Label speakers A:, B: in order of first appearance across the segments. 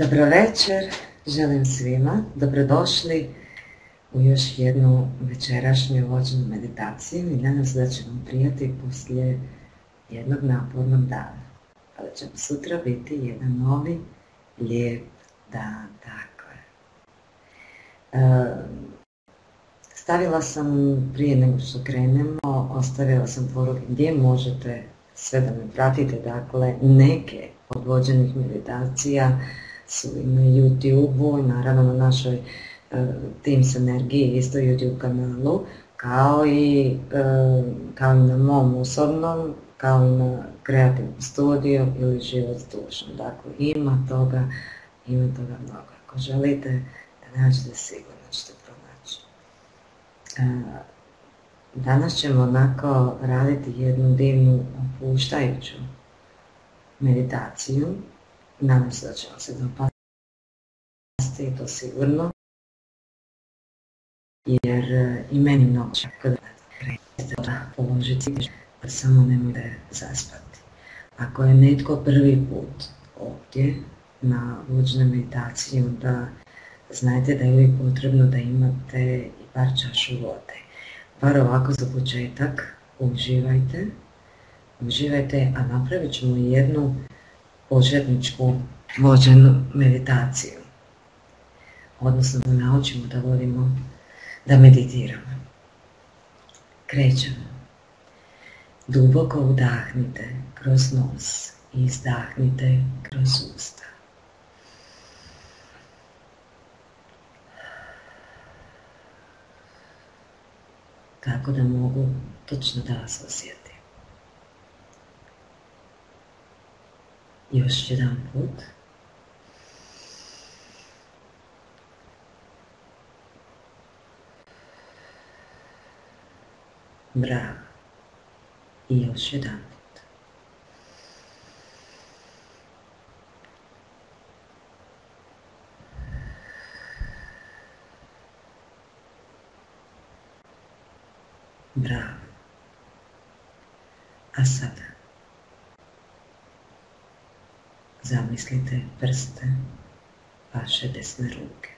A: Dobro večer, želim svima, dobrodošli u još jednu večerašnju vođenu meditaciju i nadam se da će vam prijati poslije jednog napornog dana. Pa da će sutra biti jedan novi, lijep dan, tako je. Stavila sam prije nego što krenemo, ostavila sam poruke gdje možete sve da me pratite, dakle neke od vođenih meditacija na YouTube-u i naravno na našoj uh, Teams Energiji, isto YouTube kanalu, kao i, uh, kao na mom osobnom, kao i na kreativnom studiju ili život s dušom. Dakle, ima toga, ima toga mnogo. Ako želite da nađete, sigurno ćete pronaći. Uh, danas ćemo onako raditi jednu divnu opuštajuću meditaciju Nadam se da će vam se dopasti i to sigurno. Jer e, i meni mnogo kada da položiti, samo nemojte zaspati. Ako je netko prvi put ovdje na vođnoj meditaciji, onda znajte da je uvijek potrebno da imate i par čašu vode. Bar ovako za početak uživajte, uživajte, a napravit ćemo jednu početničku vođenu meditaciju. Odnosno da naučimo da vodimo, da meditiramo. Krećemo. Duboko udahnite kroz nos i izdahnite kroz usta. Tako da mogu točno da vas osjetim. Još jedan put. Bravo. I još jedan put. Bravo. A Zamislite prste vaše desne ruke.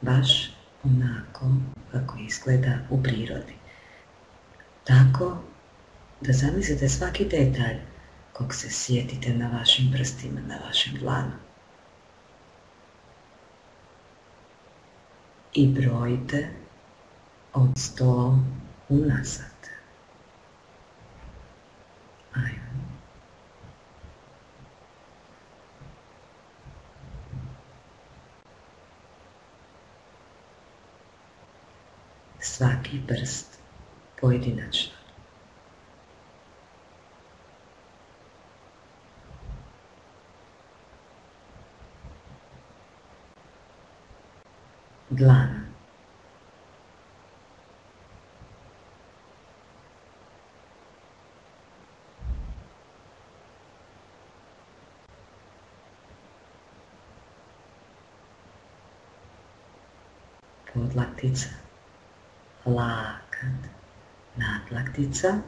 A: Baš onako kako izgleda u prirodi. Tako da zamislite svaki detalj kog se sjetite na vašim prstima, na vašem dlanu. I brojite od sto unazad. Svaki prst pojedinačno. Dlana. Podlaktica lakat, nadlaktica,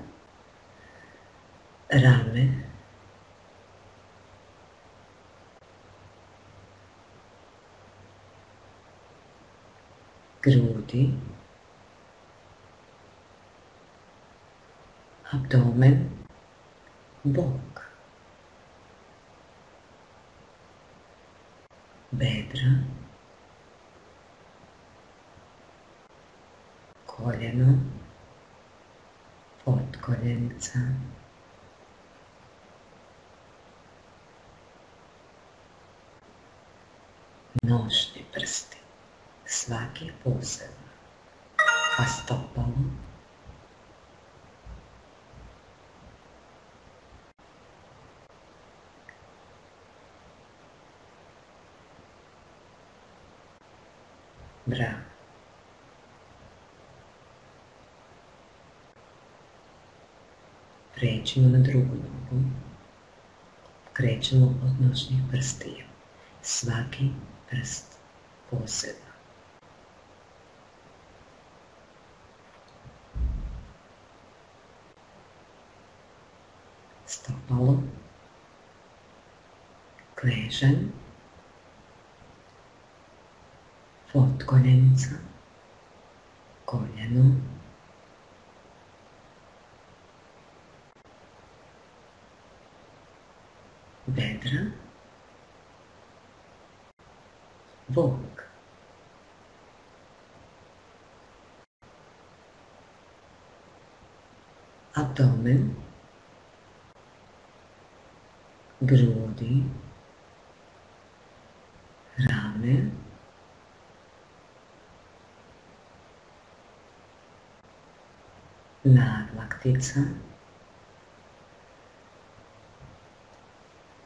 A: rame, grudi, abdomen, bok, bedra, koljeno, pod koljenica, nožni prsti, svaki posebno, a stopalo Bravo. Krećemo na drugu nogu. Krećemo od nožnih prstiju. Svaki prst posebno. Stopalo. kležan, potkoljenica, koljeno, bedra, bok. Abdomen, grudi, rame, nadlaktica,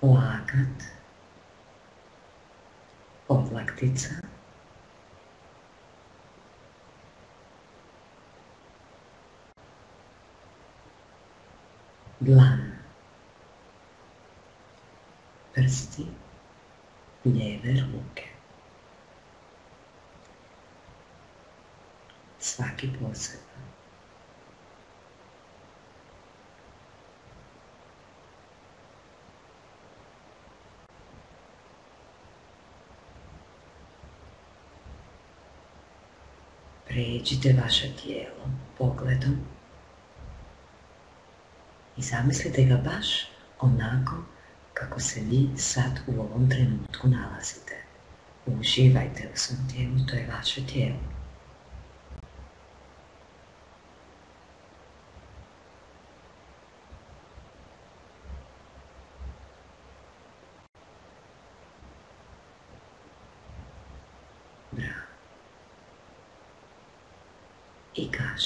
A: lakat, podlaktica, dlan, prsti, lijeve ruke. Svaki posebno. Pređite vaše tijelo pogledom i zamislite ga baš onako kako se vi sad u ovom trenutku nalazite. Uživajte u svom tijelu, to je vaše tijelo.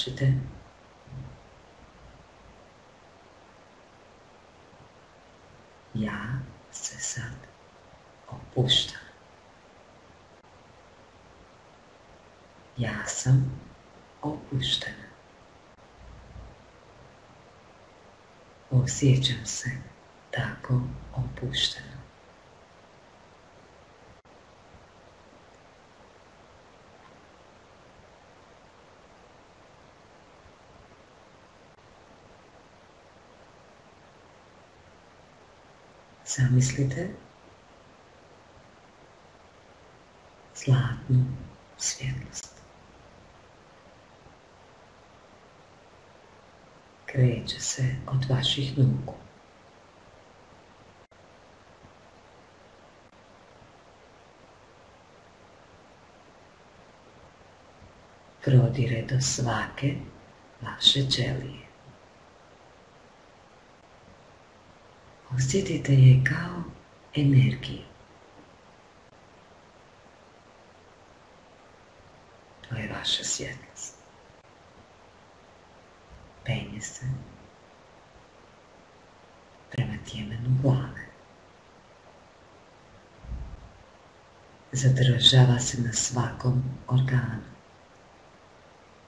A: Kažete ja se sad opuštam. Ja sam opuštena. Osjećam se tako opušteno. Zamislite zlatnu svjetlost. Kreće se od vaših nogu. Prodire do svake vaše ćelije. Osjetite je kao energiju. To je vaša svjetlost. Penje se prema tjemenu glave. Zadržava se na svakom organu.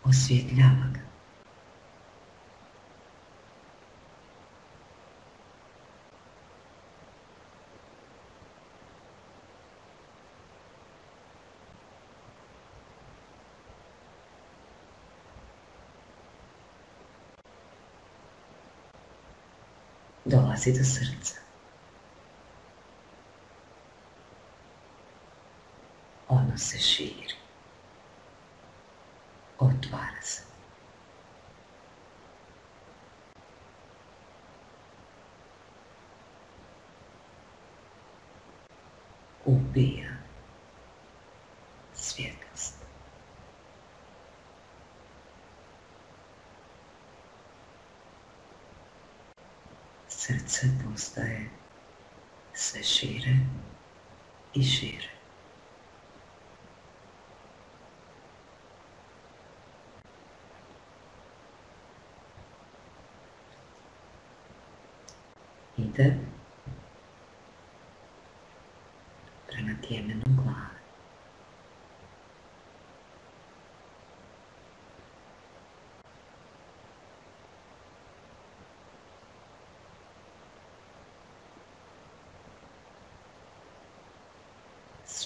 A: Osvjetljava ga. Dolazi do srca. Ono se širi. Otvara se. Ubija svjetlost. Srce postaje sve šire i šire. Ide prema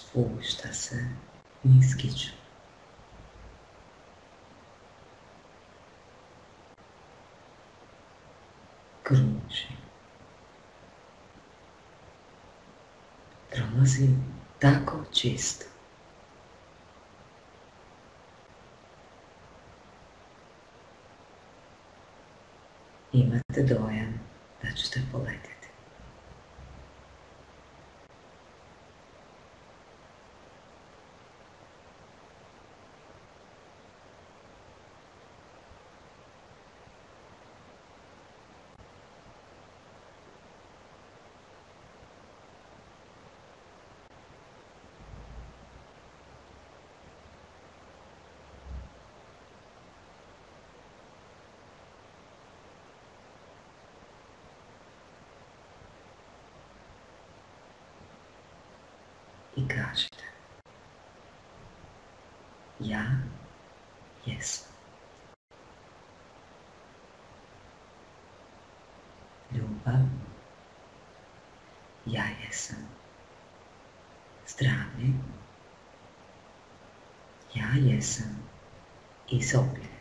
A: spušta se niz kiču. Kruži. dolazim tako čisto. Imate dojam da ćete poletiti. i kažete ja jesam. Ljubav, ja jesam. Zdravlje, ja jesam izobilje.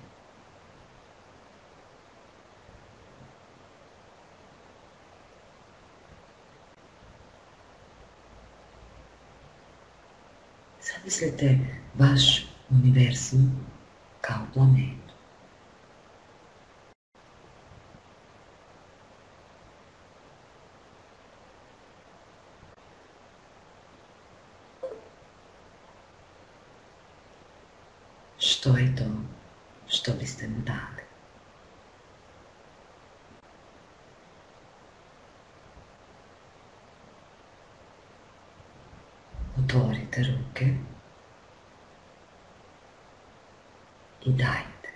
A: Zamislite vaš univerzum kao planetu. Što je to što biste mu dali? Otvorite ruke i dajte.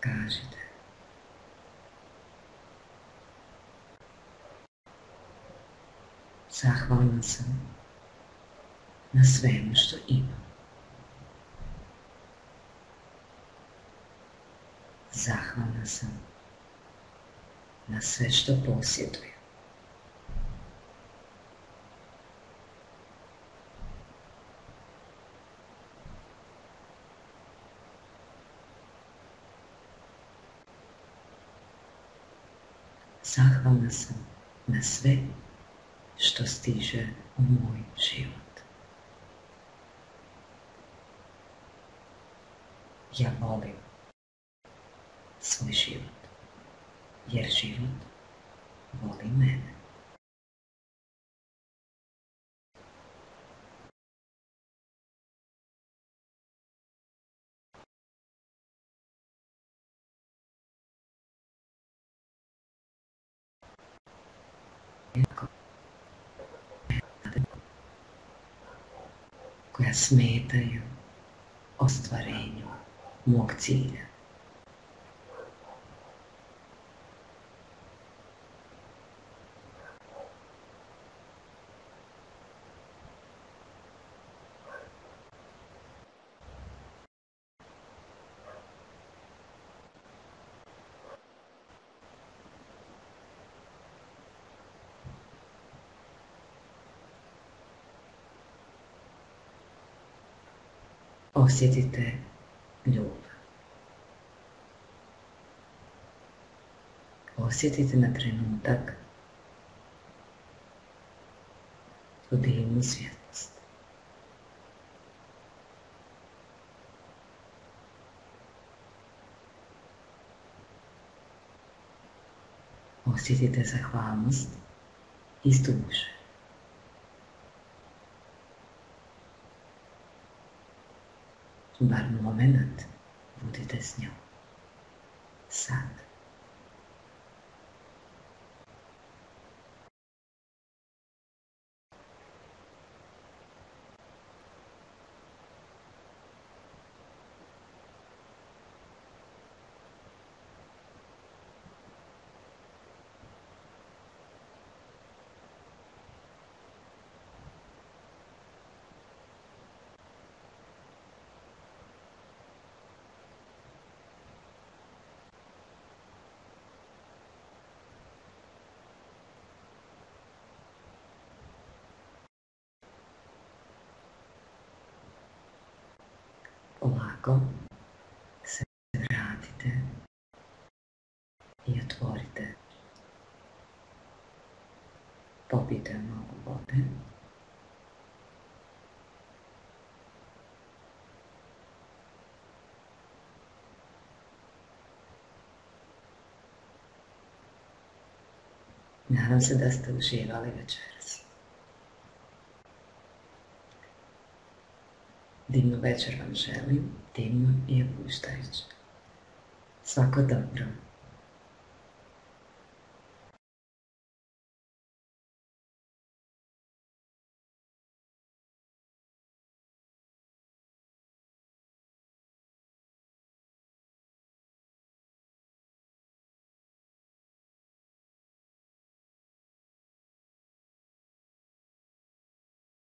A: Kažite. Zahvalna sam na svemu što imam. Zahvalna sam na sve što posjedujem. Zahvalna sam na sve što stiže u moj život. Ja volim svoj život, jer život voli mene. koja smetaju ostvarenju mog cilja. Osjetite ljubav. Osjetite na trenutak tu divnu svjetlost. Osjetite zahvalnost iz duše. в данный момент будете з ним саме. Polako se vratite i otvorite. Popite malo vode. Nadam se da ste uživali večeras. Divnu večer vam želim, divno i opuštajuće. Svako dobro.